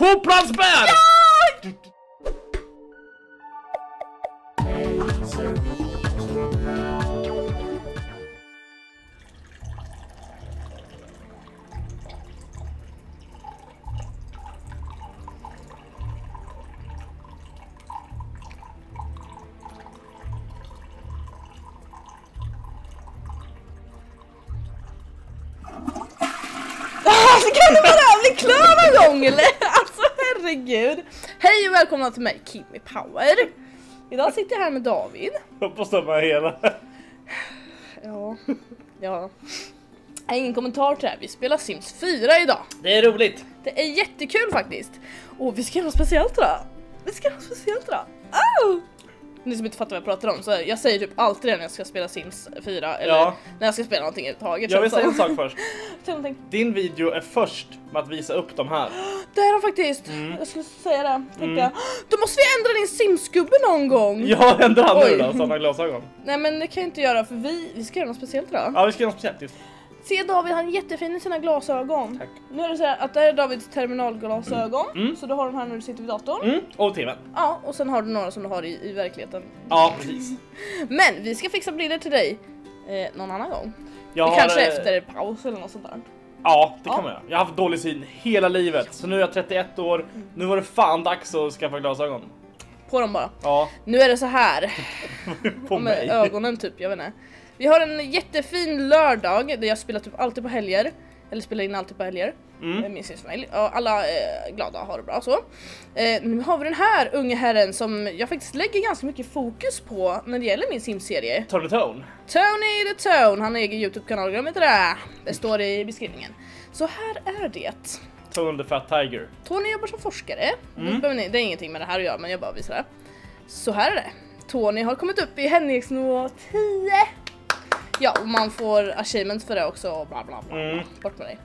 Hopplandsbär! Alltså välkomna till mig Kimmy Power. Idag sitter jag här med David. Hoppas de är hela. Ja, ja. Ingen kommentar till det här. Vi spelar Sims 4 idag. Det är roligt. Det är jättekul faktiskt. Och vi ska göra något speciellt idag. Vi ska göra något speciellt idag. Oh! Ni som inte fattar vad jag pratar om, så jag säger typ alltid det när jag ska spela Sims 4 eller Ja. när jag ska spela någonting överhuvudtaget. Jag vill känns säga en sak först. Säg någonting. Din video är först med att visa upp de här. Det är de faktiskt. Mm. Jag skulle säga det. Tänkte jag. Då måste vi ändra din Sims-gubbe någon gång. Jag ändrar han nu då, sådana glasögon. Nej men det kan jag inte göra för vi, vi ska göra något speciellt idag. Ja vi ska göra något speciellt just. Se David, han är jättefin i sina glasögon. Tack. Nu är det så här att det här är Davids terminalglasögon. Mm. Så du har de här när du sitter vid datorn. Mm, och tvn. Ja, och sen har du några som du har i, i verkligheten. Ja precis. Men vi ska fixa bilder till dig eh, någon annan gång. Jag Det har, kanske eh, efter paus eller något sånt där. Ja det Ja. kan man göra. Jag har haft dålig syn hela livet. Så nu är jag 31 år. Nu var det fan dags att skaffa glasögon. På dem bara. Ja, Nu är det så här. på med mig. ögonen typ, jag vet inte. Vi har en jättefin lördag där jag spelar typ alltid på helger. Eller spelar in alltid på helger. Mm. Med min systerfamilj. Alla är glada, har det bra så. Eh, nu har vi den här unge herren som jag faktiskt lägger ganska mycket fokus på när det gäller min simserie. Tony Tone. Tony the Tone, han har egen Youtube-kanal, glöm inte det. Det står i beskrivningen. Så här är det. Tone the Fat Tiger. Tony jobbar som forskare. Mm. Det, är ingenting med det här att göra men jag bara visar det. Så här är det. Tony har kommit upp i händighetsnivå 10. Ja, och man får achievements för det också och bla bla bla. bla. Mm. Bort med dig.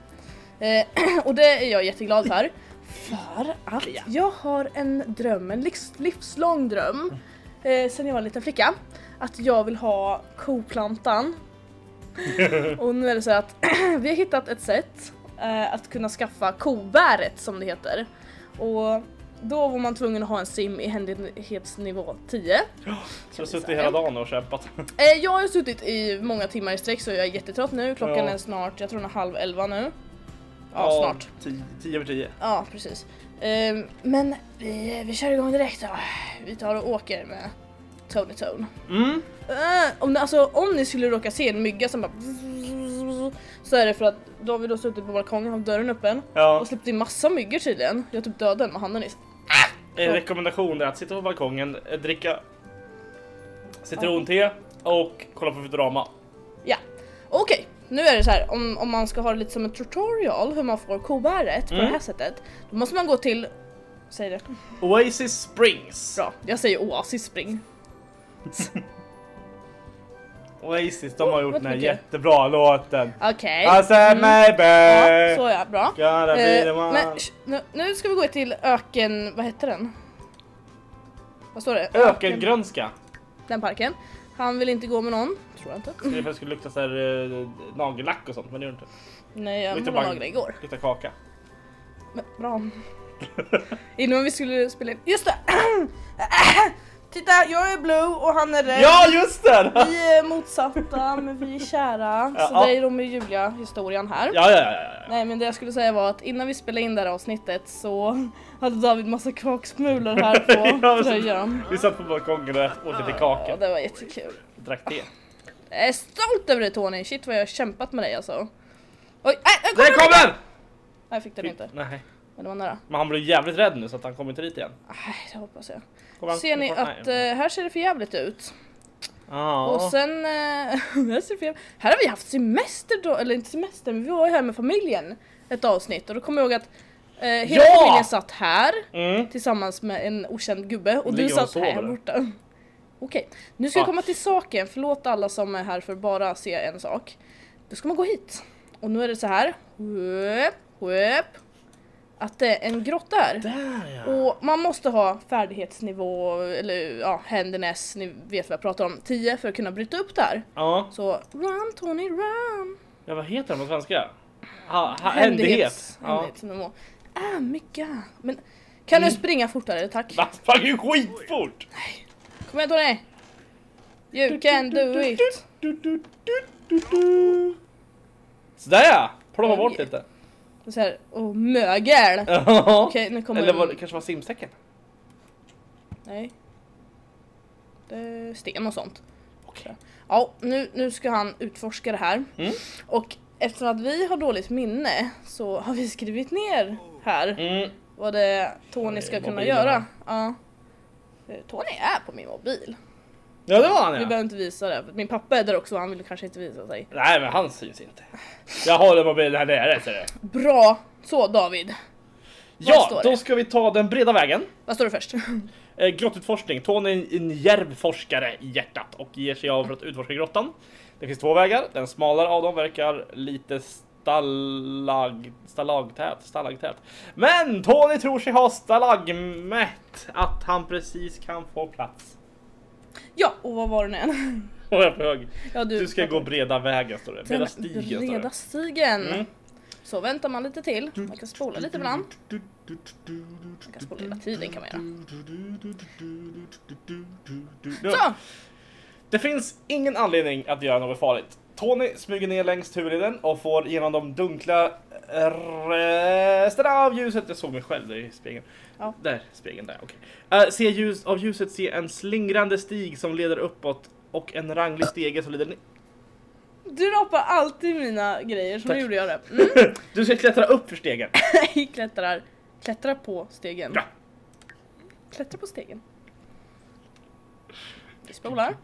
Eh, och det är jag jätteglad för. För att Ja. jag har en dröm, en livs, livslång dröm. Eh, sen jag var en liten flicka. Att jag vill ha koplantan. och nu är det så att vi har hittat ett sätt eh, att kunna skaffa kobäret som det heter. Och då var man tvungen att ha en sim i händighetsnivå 10. Så jag har suttit hela dagen och kämpat. Eh, jag har suttit i många timmar i sträck så jag är jättetrött nu. Klockan Ja. är snart, jag tror den är halv elva nu. Ja, snart. 10 över 10. Ja, precis. Ehm, men vi, vi kör igång direkt då. Vi tar och åker med Tony Tone. Mm. Uh, om, ni- alltså, om ni skulle råka se en mygga som bara så är det för att David har suttit på balkongen, haft dörren öppen Ja. och släppt in massa myggor tydligen. Jag typ dödade en med handen nyss. En rekommendation är att sitta på balkongen, eh, dricka citronte och kolla på Futurama. Ja, okej. Nu är det så här, om, om man ska ha det lite som en tutorial hur man får kobäret på Mm. det här sättet. Då måste man gå till, säg det, Oasis Springs. bra, jag säger Oasis Spring. Oasis, de har gjort den här mycket. jättebra låten. Okej. I said maybe. Ja, så ja, bra. One. men nu, nu ska vi gå till öken, vad heter den? Vad står det? Ökengrönska. Den parken. Han vill inte gå med någon, tror jag inte. Det är för att det skulle lukta så här eh, nagellack och sånt, men det gör det inte. Nej, jag Lite målade bara- naglar igår. Luktar kaka. Men, bra. Innan vi skulle spela in, just det! Titta, jag är blue och han är red. Ja, just det! Ja, Vi är motsatta men vi är kära. Ja, så ja. det är Romeo och Julia historien här. ja, ja. ja, ja. Nej men det jag skulle säga var att innan vi spelade in det här avsnittet så hade David massa kaksmulor här på Ja, tröjan. Vi satt på balkongen och åt lite Ja, kaka. det var jättekul. Drack te. Jag är stolt över dig Tony, shit vad jag har kämpat med dig alltså. Oj, nej, Där kom den! Nej jag fick den inte, Nej, men det var nära. men han blev jävligt rädd nu så att han kommer inte dit igen. Nej, det hoppas jag. Ser ni att eh, här ser det för jävligt ut. Ja. Och sen, eh, här, här har vi haft semester då, eller inte semester men vi var ju här med familjen ett avsnitt och då kommer jag ihåg att eh, hela Ja! familjen satt här Mm. tillsammans med en okänd gubbe och du Ligger och satt sover här borta. Okej, nu ska vi Ja. komma till saken. Förlåt alla som är här för att bara se en sak. Då ska man gå hit. Och nu är det så här. Hup, hup, att det är en grotta här. Där ja. Och man måste ha färdighetsnivå, eller ja, handiness, ni vet vad jag pratar om, 10 för att kunna bryta upp det här. Ja, Så run Tony run! ja vad heter den på svenska? Ha, ha, händighet. Ja. Händighetsnivå. är mycket. Men kan du springa fortare tack? Va? Sprang ju skitfort! Kom igen Tony! You can do it! Sådär ja! Plocka bort lite. Så här, och mögel! Okej, nu kommer Eller var det kanske var simstecken? Nej. Det är sten och sånt. Okej. Ja, nu, nu ska han utforska det här. Mm. Och eftersom att vi har dåligt minne så har vi skrivit ner här Mm. vad det Tony ska kunna mobilen göra. Ja. Eh, Tony är på min mobil. Ja det var han Vi ja. behöver inte visa det. Min pappa är där också och han vill kanske inte visa sig. Nej men han syns inte. Jag håller mobilen här nere ser du. Bra! Så David, Ja, då ska vi ta den breda vägen. vad står det först? Eh, grottutforskning. Tony är en djärv forskare i hjärtat och ger sig av för att utforska grottan. Det finns två vägar. Den smalare av dem verkar lite stallag, stallagtät, stallagtät. Men Tony tror sig ha stalagmätt att han precis kan få plats. Ja, och vad var det nu än? Och jag är på hög. Ja, Du ska gå breda vägen står det. Breda stigen står det. breda stigen. Mm. Så väntar man lite till. Man kan spola lite ibland. Man kan spola hela tiden kan man göra. Så! Det finns ingen anledning att göra något farligt. Tony smyger ner längs turleden och får genom de dunkla resterna av ljuset, jag såg mig själv där i spegeln. Ja. Där, spegeln där, okej. Eh, se ljus, av ljuset se en slingrande stig som leder uppåt och en ranglig stege som leder ner. Du rapar alltid mina grejer, så Tack. nu gjorde jag det. Mm. Du ska klättra upp för stegen. Nej, klättrar. Klättra på stegen. Ja. Klättra på stegen. Vi spolar.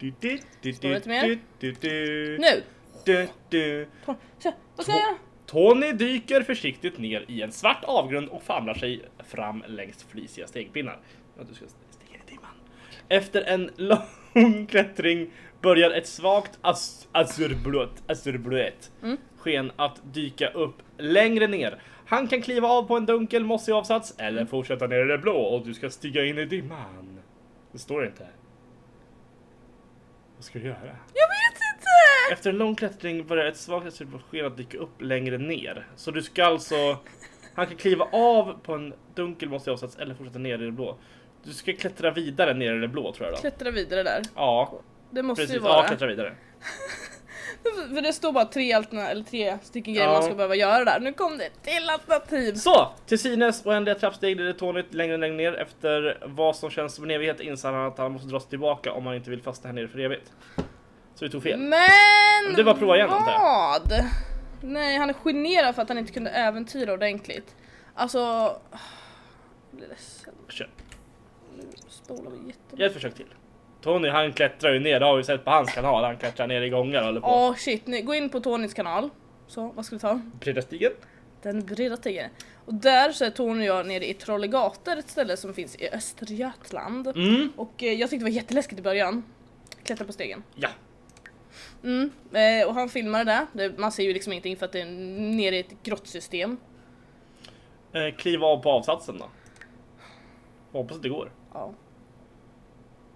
lite mer. Nu! Du, du. Vad ska jag göra? Tony dyker försiktigt ner i en svart avgrund och famlar sig fram längs flisiga stegpinnar. Ja, du ska stiga i dimman. Efter en lång klättring börjar ett svagt as azurblått azurblått Mm. sken att dyka upp längre ner. Han kan kliva av på en dunkel mossig avsats eller fortsätta ner i det blå och du ska stiga in i dimman. Det står inte. Vad ska du göra? Jag! Efter en lång klättring börjar ett svagt sken att dyka upp längre ner. Så du ska alltså... Han kan kliva av på en dunkel mossig avsats eller fortsätta ner i det blå. Du ska klättra vidare ner i det blå tror jag då. Klättra vidare där. Ja, Det måste precis. ju Ja, vara. klättra vidare. För det står bara tre alternativ, eller tre stycken grejer Ja. man ska behöva göra där. Nu kom det till alternativ. Så! Till synes oändliga trappsteg leder Tony längre och längre ner. Efter vad som känns som en evighet inser han att han måste dra sig tillbaka om han inte vill fastna här nere för evigt. Så vi tog fel. Men är bara prova igen, vad? Nej, han är generad för att han inte kunde äventyra ordentligt. Alltså... Jag blir ledsen. Kör. Nu spolar vi jättemycket. Gör ett försök till. Tony han klättrar ju ner, det har vi sett på hans kanal. Han klättrar ner i gångar och håller på. Åh shit, nu, gå in på Tonys kanal. Så, vad ska vi ta? Breda stigen. Den breda stigen. Och där så är Tony och jag nere i Trollegator, ett ställe som finns i Östergötland. Mm. Och eh, jag tyckte det var jätteläskigt i början. Klättra på stegen. Ja. Mm, eh, och han filmade det. det. Man ser ju liksom ingenting för att det är nere i ett grottsystem. Eh, kliva av på avsatsen då. Hoppas att det går. Ja.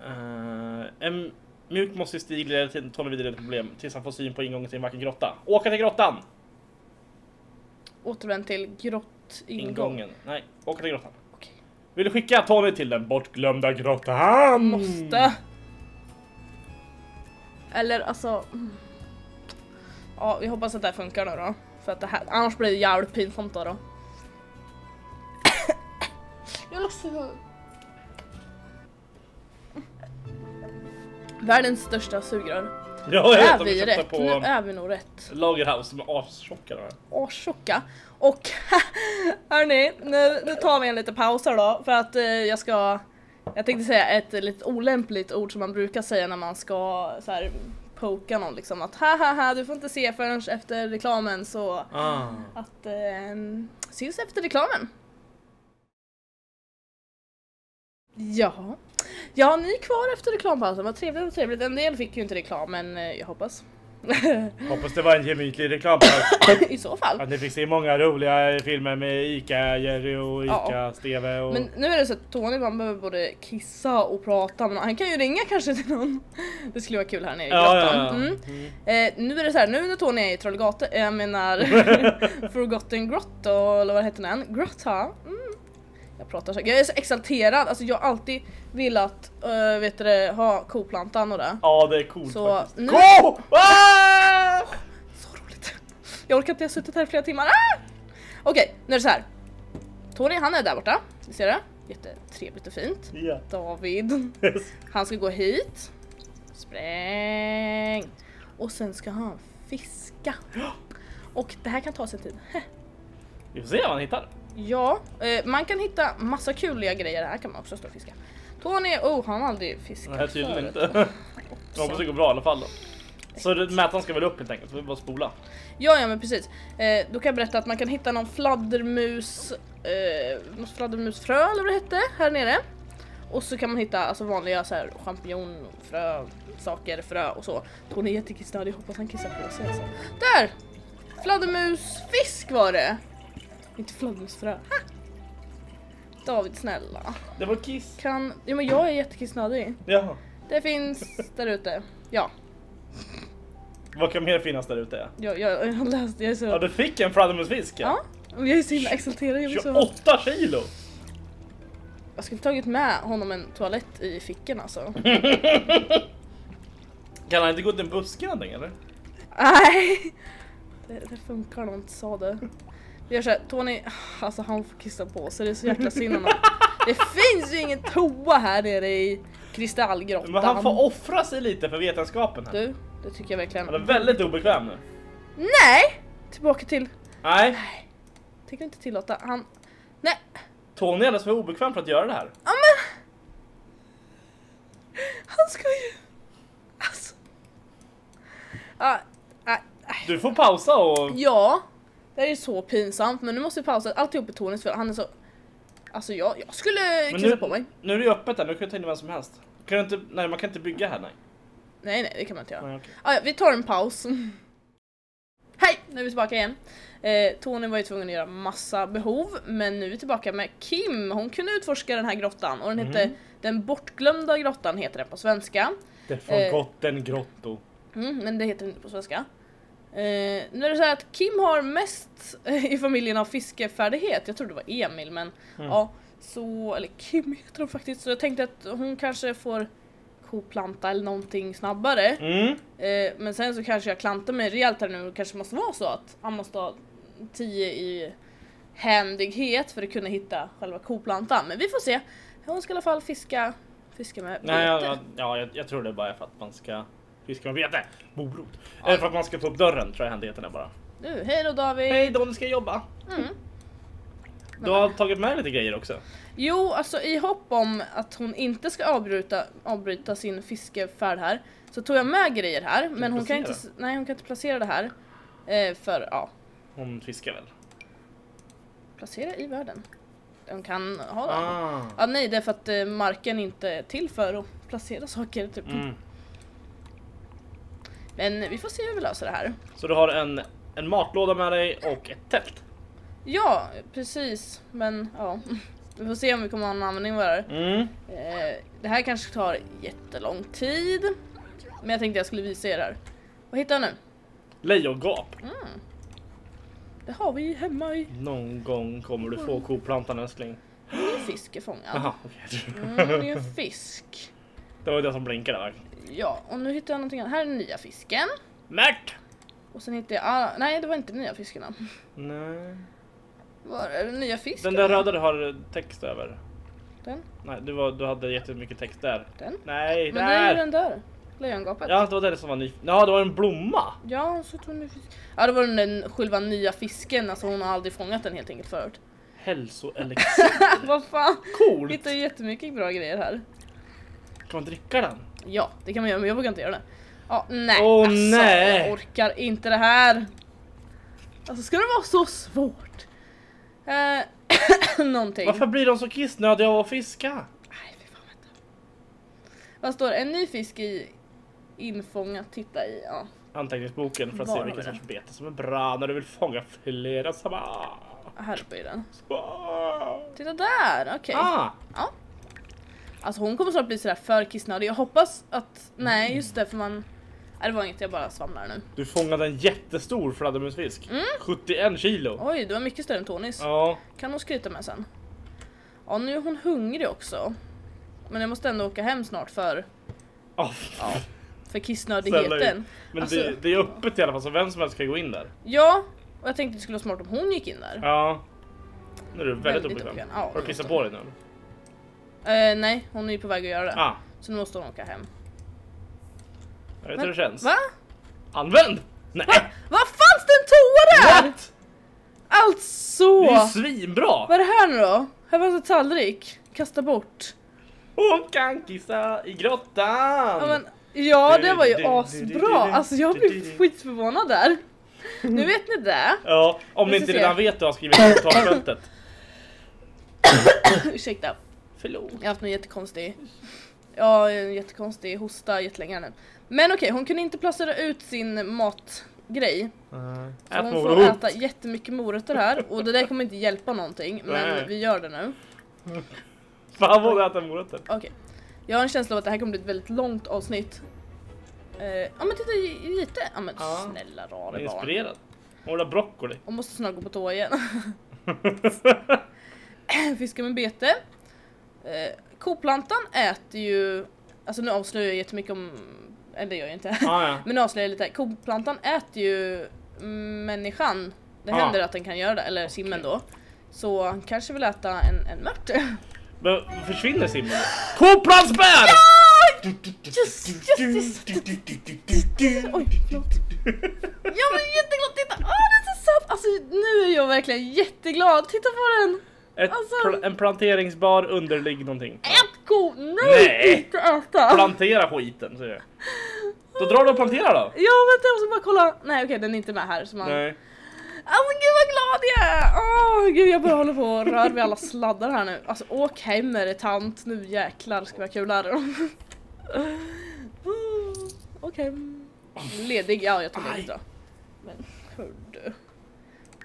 Eh, en mjuk mossig stig leder till Tony vidare till problem tills han får syn på ingången till en vacker grotta. Åka till grottan! Återvänd till grottingång. Ingången. Nej, åka till grottan. Okej. Vill du skicka Tony till den bortglömda grottan? Måste! Eller alltså... Ja, vi hoppas att det här funkar nu då. För att det här, annars blir det jävligt pinsamt då. då. Jag låtsas... Världens största sugrör. Ja, jag är vi rätt? på Nu är vi nog rätt. Lagerhouse. De är astjocka. Astjocka. Och hörni, nu, nu tar vi en liten paus här då för att eh, jag ska Jag tänkte säga ett lite olämpligt ord som man brukar säga när man ska så här poka någon liksom att ha ha ha du får inte se förrän efter reklamen så Ah. att eh, syns efter reklamen. Ja. Ja, ni är kvar efter reklampausen. Vad trevligt och trevligt. En del fick ju inte reklam, men eh, jag hoppas. Hoppas det var en gemytlig reklam för I så fall. att ni fick se många roliga filmer med Ica Jerry och Ica Ja. Steve och... Men nu är det så att Tony man behöver både kissa och prata men han kan ju ringa kanske till någon. Det skulle vara kul här nere i ja, grottan. Mm. Mm. Eh, nu är det så här, nu när Tony är i Trollgata, eh, jag menar Forgotten Grotto eller vad heter den? Grotta? Mm. Jag pratar så, jag är så exalterad, alltså jag har alltid velat uh, vet du, ha koplantan och det. Ja det är coolt Så, faktiskt. nu- Ko! Ah! Så roligt! Jag orkar inte, jag har suttit här i flera timmar. Ah! Okej, nu är det så här. Tony han är där borta, ni ser det? Jättetrevligt och fint. Ja. David, han ska gå hit. Spräng! Och sen ska han fiska. Och det här kan ta sin tid. Vi får se vad han hittar. Ja, eh, man kan hitta massa kuliga grejer här kan man också stå och fiska. Tony, oh han har aldrig fiskat Nej tydligen förut. inte. Jag hoppas det går bra i alla fall då. Så mätaren ska väl upp helt enkelt, så vi bara spola. Ja, ja men precis. Eh, då kan jag berätta att man kan hitta någon fladdermus, eh, något fladdermusfrö eller vad det hette här nere. Och så kan man hitta alltså vanliga så här champinjonfrö, saker, frö och så. Tony är jättekissnödig, hoppas han kissar på sig alltså. Där! Fladdermusfisk var det! Inte fladdermusfrö. Ha! David snälla. Det var kiss. Kan... Jo men jag är jättekissnödig. Jaha. Det finns där ute. Ja, Vad kan mer finnas där ute? jag, jag, jag har läst, jag är så... Ja du fick en fladdermusfisk Ja, jag är så himla exalterad. Jag, blir så... 28 kilo! jag skulle tagit med honom en toalett i fickan alltså. Kan han inte gå till en buske någonting eller? Nej! Det, det funkar nog inte, sa det. Vi gör såhär, Tony, alltså han får kissa på sig, det är så jäkla synd om honom. Det finns ju ingen toa här nere i kristallgrottan. Men han får offra sig lite för vetenskapen här. Du, det tycker jag verkligen. Han är väldigt obekväm nu. Nej! Tillbaka till, Nej, tänker inte tillåta, han... Nej! Tony är alldeles för obekväm för att göra det här. Ja men! Han ska ju... Alltså... Ah, ah, ah. Du får pausa och... Ja, det är så pinsamt men nu måste vi pausa alltihop i Tonys för han är så... Alltså jag, jag skulle Men kissa nu, på mig. nu är det ju öppet här, nu kan du ta in vem som helst. Kan du inte, nej man kan inte bygga här nej. Nej nej det kan man inte göra. nej okej. Ah, ja, vi tar en paus. Hej! Nu är vi tillbaka igen. Eh, Tony var ju tvungen att göra massa behov men nu är vi tillbaka med Kim. Hon kunde utforska den här grottan och den hette Mhm. Den bortglömda grottan heter den på svenska. Det är från Eh. Gotten Grotto. Mm, men det heter den inte på svenska. Eh, nu är det så här att Kim har mest eh, i familjen av fiskefärdighet. Jag tror det var Emil men Mm. ja, så, eller Kim heter hon faktiskt. Så jag tänkte att hon kanske får koplanta eller någonting snabbare. Mm. Eh, men sen så kanske jag klantar mig rejält här nu och kanske måste vara så att han måste ha 10 i händighet för att kunna hitta själva koplantan. Men vi får se. Hon ska i alla fall fiska, fiska med Nej, ja, bete. ja, ja jag, jag tror det är bara för att man ska fiska med vete. Morot. Eller för att man ska få upp dörren tror jag händigheten är bara. Nu, hej då David! Hej då, nu ska jag jobba. Mm. Du har tagit med lite grejer också. Jo, alltså i hopp om att hon inte ska avbryta, avbryta sin fiskefärd här så tog jag med grejer här men hon kan, inte, nej, hon kan inte placera det här. Eh, för ja, Hon fiskar väl? placera i världen. Hon kan ha den. Ah. Ja, nej, det är för att eh, marken inte är till för att placera saker. Typ. Mm. Men vi får se hur vi löser det här. Så du har en, en matlåda med dig och ett tält. Ja, precis. Men ja, vi får se om vi kommer ha någon användning för det här. Mm. Eh, det här kanske tar jättelång tid. Men jag tänkte jag skulle visa er här. Vad hittar jag nu? Lejongap. Det har vi hemma i. Någon gång kommer du få koplantan älskling. Det är en fisk är fångad. Jaha, okej. Mm, det är en fisk. Det var det som blinkade va? Ja, och nu hittar jag någonting annat. Här är den nya fisken. Märt! Och sen hittar jag... Ah, nej, det var inte den nya fisken. då. Nej. Var är den nya fisken? Den där röda du har text över. Den? Nej, du, var, du hade jättemycket text där. Den? Nej, Men det är ju där! den där. Lejongapet. Ja, det var det som var ny. Ja, det var en blomma. Ja, så tog ny fisk. Ja, det var den där själva nya fisken. Alltså hon har aldrig fångat den helt enkelt förut. Hälsoelixir. Vad fan? Coolt! Hittar jättemycket bra grejer här. Kan man dricka den? Ja, det kan man göra men jag vågar inte göra det. Ja, nej. Åh, alltså, nej. Jag orkar inte det här. Alltså ska det vara så svårt? Eh, någonting. Varför blir de så kissnödiga av att fiska? Nej, fy fan vänta. Vad står det? En ny fisk i infångat, titta i. Ja. anteckningsboken för att Var se vilken vi sorts bete som är bra när du vill fånga flera samma. Här uppe i den. Titta där, okej. Ah, Alltså hon kommer snart bli sådär för kissnödig. Jag hoppas att, nej just det för man... Nej det var inget, jag bara svamlar nu. du fångade en jättestor fladdermusfisk. Mm. 71 kilo. Oj, du var mycket större än Tonys. Ja, Kan hon skryta med sen. Ja nu är hon hungrig också. Men jag måste ändå åka hem snart för, Ah, ja, för kissnödigheten. men Alltså- det, det är öppet i alla fall så vem som helst kan gå in där. Ja, och jag tänkte det skulle vara smart om hon gick in där. Ja. Nu är du väldigt, Väldigt obekväm. obekväm. Ja, Har du kissat på dig nu? Eh, nej, hon är ju på väg att göra det. Ah, Så nu måste hon åka hem. jag vet hur det känns. Va? Använd! Nej! Vad fanns det en toa där? What? Alltså! Det är ju svinbra! Vad är det här nu då? Här var en tallrik. Kasta bort. Hon kan kissa i grottan! Ja, men, ja det var ju asbra. Alltså jag blev skitförvånad där. Nu vet ni det. Ja, om ni inte redan vet du har skrivit i kommentarsfältet. Ursäkta. Förlåt. Jag har haft en jättekonstig, ja en jättekonstig hosta jättelänge nu. Men okej, hon kunde inte placera ut sin matgrej. Så Ät hon får morot. äta jättemycket morötter här och det där kommer inte hjälpa någonting men Nej. vi gör det nu. Fan vad du äter morötter. Okej. Jag har en känsla av att det här kommer bli ett väldigt långt avsnitt. Eh, ja men titta lite, ja men Ja. snälla är barn. inspirerad. Hon har broccoli. Hon måste snart gå på toa igen. Fiska med bete. Eh, koplantan äter ju, alltså nu avslöjar jag jättemycket om, eller det gör jag inte. ah, ja. Men nu avslöjar jag lite, koplantan äter ju människan. Det Ah. händer att den kan göra det, eller simmen då. Så han kanske vill äta en, en mört. Men försvinner simmen? Koplansbär! Yes, yes, yes. Oj, förlåt. Jag var jätteglad, titta! Åh den är så söt! Alltså nu är jag verkligen jätteglad, titta på den! Ett Alltså- pl- en planteringsbar underligg någonting. Ät ko! Nej! Nej. Inte äta! Plantera skiten säger jag. Då drar du och planterar då. Ja vänta jag måste bara kolla. Nej okej den är inte med här. Så man... Nej. Alltså gud vad glad jag är! Åh gud jag bara håller på och rör vid alla sladdar här nu. Alltså åk hem med det tant, nu jäklar ska vi ha kul här. Okej. Ledig, ja jag tog ledigt då. Men hördu.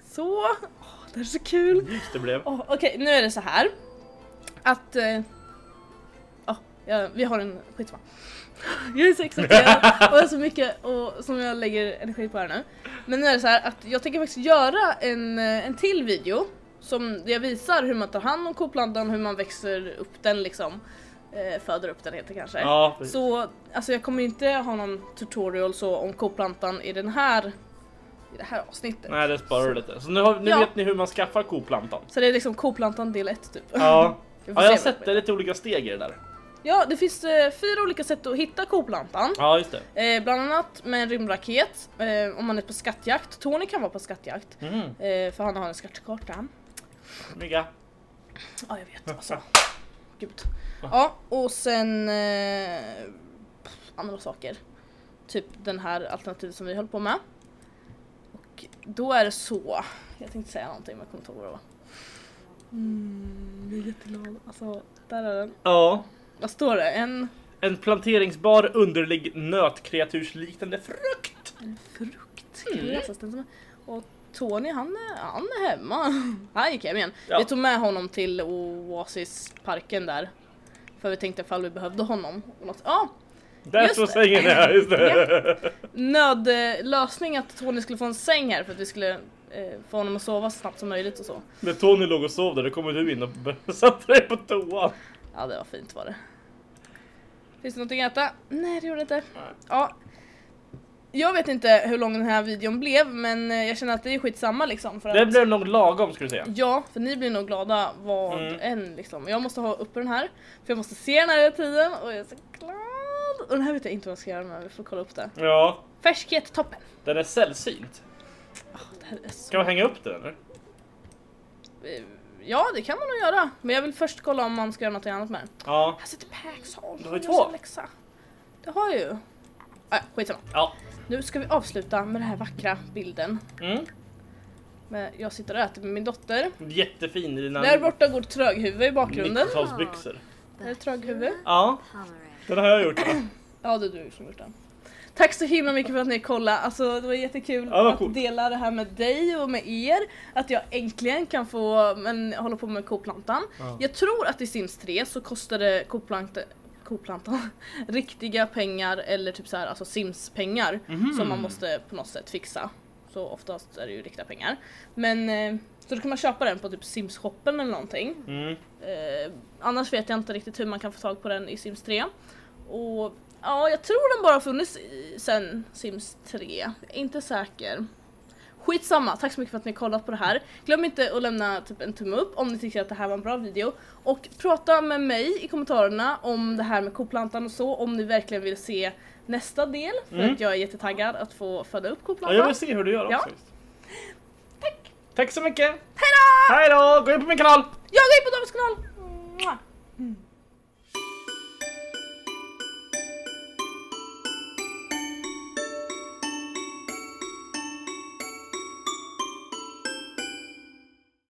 Så, det är så kul. Just det blev. Åh, Okej nu är det så här. Att... Eh, ja, ja, vi har en... Skitsamma. Jag är så exalterad och det är så mycket och, som jag lägger energi på här nu. Men nu är det så här att jag tänker faktiskt göra en, eh, en till video som jag visar hur man tar hand om koplantan, hur man växer upp den liksom. Eh, föder upp den heter kanske. Ja. Så alltså jag kommer inte ha någon tutorial så om koplantan i den här i det här avsnittet. Nej det sparar du lite. Så nu, har, nu Ja. vet ni hur man skaffar koplantan. Så det är liksom koplantan del 1 typ. Ja. Får Ja jag har sett det, lite olika steg i det där. Ja, det finns eh, fyra olika sätt att hitta koplantan. Ja just det. Eh, bland annat med en rymdraket, eh, om man är på skattjakt. Tony kan vara på skattjakt, Mm. eh, för han har en skattkarta. Mygga. Ja, jag vet. Alltså. Gud. Ja, och sen eh, andra saker. Typ den här alternativet som vi höll på med. Och då är det så. Jag tänkte säga någonting men jag kommer inte ihåg vad det var. Mm, jag är jätteglad. Alltså, där är den. Ja. Vad står det? En En planteringsbar underlig nötkreatursliknande frukt. En frukt som är. Och Tony han är, han är hemma. Han gick hem igen. Ja. Vi tog med honom till Oasisparken där. För vi tänkte ifall vi behövde honom. Och något, ja, Står det. sängen ja, just det. nödlösning att Tony skulle få en säng här för att vi skulle eh, få honom att sova så snabbt som möjligt och så. När Tony låg och sov där, då kommer du in och satte dig på toan. Ja det var fint var det. Finns det någonting att äta? Nej det gjorde det inte. Nej. Ja. Jag vet inte hur lång den här videon blev men eh, jag känner att det är skitsamma liksom. För Det att... blev nog lagom skulle du säga. Ja, för ni blir nog glada vad Mm. än liksom. Jag måste ha uppe den här, för jag måste se den här hela tiden och jag är så glad. Och den här vet jag inte vad jag ska göra med, vi får kolla upp det. Ja, Färskhet toppen. den är sällsynt. Ah, det här är så... Ska vi hänga upp den eller? Eh, Ja, det kan man nog göra. Men jag vill först kolla om man ska göra något annat med den. Ja. Här sitter Paxhall. Du har ju Jag två. läxa. Det har jag ju. Ah, skitsamma. Ja. Nu ska vi avsluta med den här vackra bilden. Mm. Med jag sitter och äter med min dotter. Jättefin dina Där borta går tröghuvud i bakgrunden. 90-talsbyxor. Det är tröghuvud. Ja, den har jag gjort. Ja, det är du som gjort den. Tack så himla mycket för att ni kollade, alltså det var jättekul Ja, vad att coolt. dela det här med dig och med er. Att jag äntligen kan få men, hålla på med koplantan. Ja. Jag tror att i Sims 3 så kostade koplantan koplantan riktiga pengar eller typ så här, alltså Sims-pengar Mhm. som man måste på något sätt fixa. Så oftast är det ju riktiga pengar. Men eh, så då kan man köpa den på typ Sims-shoppen eller någonting. Mm. Eh, annars vet jag inte riktigt hur man kan få tag på den i Sims 3. Och ja, jag tror den bara har funnits i, sen Sims 3. Jag är inte säker. Skitsamma, tack så mycket för att ni har kollat på det här. Glöm inte att lämna typ en tumme upp om ni tycker att det här var en bra video. Och prata med mig i kommentarerna om det här med koplantan och så, om ni verkligen vill se nästa del. För Mm. att jag är jättetaggad att få föda upp Ja, koplantan. jag vill se hur du gör också. Ja. Tack! Så mycket! Hejdå! Hej då! Gå in på min kanal! Jag går in på Davids kanal! Mwah!